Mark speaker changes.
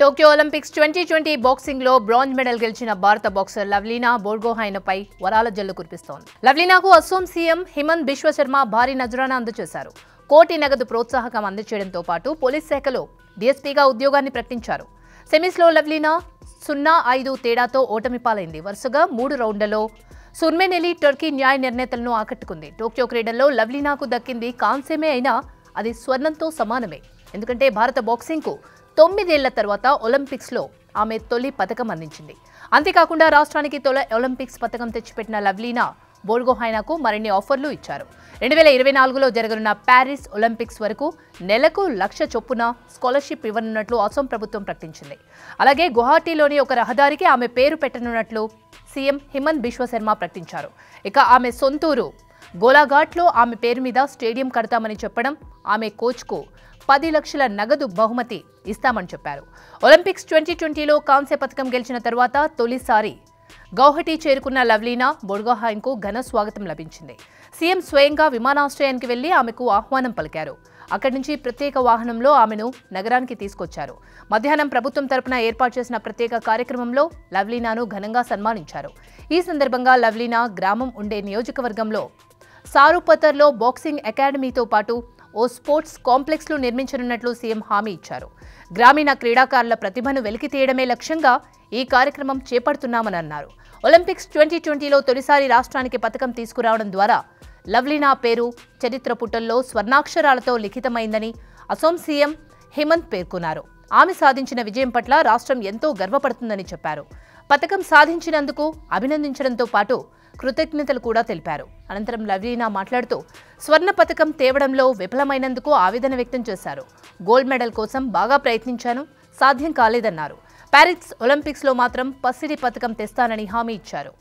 Speaker 1: Tokyo Olympics twenty twenty బాక్సింగ్లో bronze medal గెలిచిన భారత బాక్సర్ లవ్లీనా బోర్గోహైనపై వరాల జల్లు కురిపిస్తోంది. లవ్లీనాకు అస్సోం సీఎం హిమంత్ బిశ్వశర్మ భారీ నజరానా అందజేశారు. కోటి నగదు ప్రోత్సాహకం అందజేయడంతో పాటు పోలీస్ శాఖలో డీఎస్పీగా ఉద్యోగాన్ని ప్రకటించారు. సెమీస్లో లవ్లీనా సున్నా ఐదు తేడాతో ఓటమి పాలైంది. వరుసగా మూడు రౌండ్లలో సుర్మెనెలి టర్కీ న్యాయ నిర్ణేతలను ఆకట్టుకుంది. టోక్యో క్రీడల్లో లవ్లీనాకు దక్కింది కాంస్యమే అయినా అది స్వర్ణంతో సమానమే. ఎందుకంటే భారత బాక్సింగ్కు తొమ్మిదేళ్ళ తర్వాత ఒలింపిక్స్లో ఆమె తొలి పథకం అందించింది. అంతేకాకుండా రాష్ట్రానికి తొలి ఒలింపిక్స్ పథకం తెచ్చిపెట్టిన లవ్లీనా బోర్గోహైనాకు మరిన్ని ఆఫర్లు ఇచ్చారు. రెండు వేల ఇరవై నాలుగులో జరగనున్న ప్యారిస్ ఒలింపిక్స్ వరకు నెలకు లక్ష చొప్పున స్కాలర్షిప్ ఇవ్వనున్నట్లు అసోం ప్రభుత్వం ప్రకటించింది. అలాగే గువాహటీలోని ఒక రహదారికి ఆమె పేరు పెట్టనున్నట్లు సీఎం హిమంత్ బిశ్వ శర్మ ప్రకటించారు. ఇక ఆమె సొంతూరు గోలాఘాట్లో ఆమె పేరు మీద స్టేడియం కడతామని చెప్పడం ఆమె కోచ్కు పది లక్షల నగదు బహుమతి ఇస్తామని చెప్పారు. ఒలింపిక్స్ ట్వంటీ ట్వంటీలో కాంస్య పథకం గెలిచిన తర్వాత తొలిసారి గౌహటి చేరుకున్న లవ్లీనా బొడ్గోహాయ్కు ఘన స్వాగతం లభించింది. సీఎం స్వయంగా విమానాశ్రయానికి వెళ్ళి ఆమెకు ఆహ్వానం పలికారు. అక్కడి నుంచి ప్రత్యేక వాహనంలో ఆమెను నగరానికి తీసుకొచ్చారు. మధ్యాహ్నం ప్రభుత్వం తరపున ఏర్పాటు చేసిన ప్రత్యేక కార్యక్రమంలో లవ్లీనాను ఘనంగా సన్మానించారు. ఈ సందర్భంగా లవ్లీనా గ్రామం ఉండే నియోజకవర్గంలో సారూపతర్లో బాక్సింగ్ అకాడమీతో పాటు ఓ స్పోర్ట్స్ కాంప్లెక్స్లు నిర్మించనున్నట్లు సీఎం హామీ ఇచ్చారు. గ్రామీణ క్రీడాకారుల ప్రతిభను వెలికి తీయడమే లక్ష్యంగా ఈ కార్యక్రమం చేపడుతున్నామని అన్నారు ఒలింపిక్స్ ట్వంటీ ట్వంటీలో తొలిసారి రాష్ట్రానికి పథకం తీసుకురావడం ద్వారా లవ్లీనా పేరు చరిత్ర పుటల్లో స్వర్ణాక్షరాలతో లిఖితమైందని అసోం సీఎం హేమంత్ పేర్కొన్నారు. ఆమె సాధించిన విజయం పట్ల రాష్ట్రం ఎంతో గర్వపడుతుందని చెప్పారు. పథకం సాధించినందుకు అభినందించడంతో పాటు కృతజ్ఞతలు కూడా తెలిపారు. అనంతరం లవ్లీనా మాట్లాడుతూ స్వర్ణ పథకం తేవడంలో విఫలమైనందుకు ఆవేదన వ్యక్తం చేశారు. గోల్డ్ మెడల్ కోసం బాగా ప్రయత్నించాను సాధ్యం కాలేదన్నారు. ప్యారిస్ ఒలింపిక్స్లో మాత్రం పసిడి పథకం తెస్తానని హామీ ఇచ్చారు.